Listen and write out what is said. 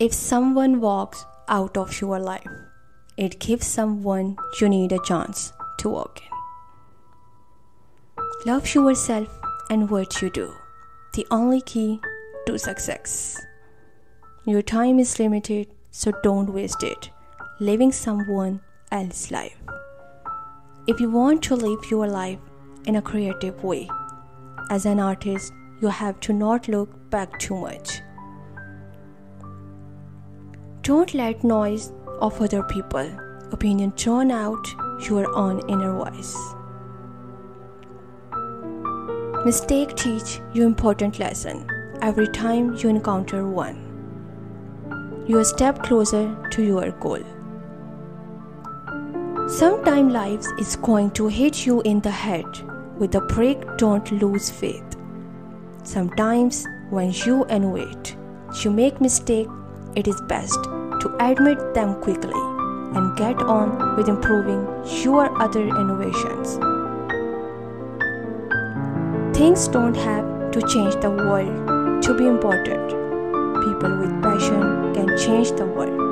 If someone walks out of your life, it gives someone you need a chance to walk in. Love yourself and what you do. The only key to success. Your time is limited, so don't waste it living someone else's life. If you want to live your life in a creative way, as an artist, you have to not look back too much. Don't let noise of other people opinion drown out your own inner voice. Mistake teach you important lesson every time you encounter one. You step closer to your goal. Sometime life is going to hit you in the head with a break, don't lose faith. Sometimes when you innovate, you make mistake, it is best to admit them quickly and get on with improving your other innovations. Things don't have to change the world to be important. People with passion can change the world.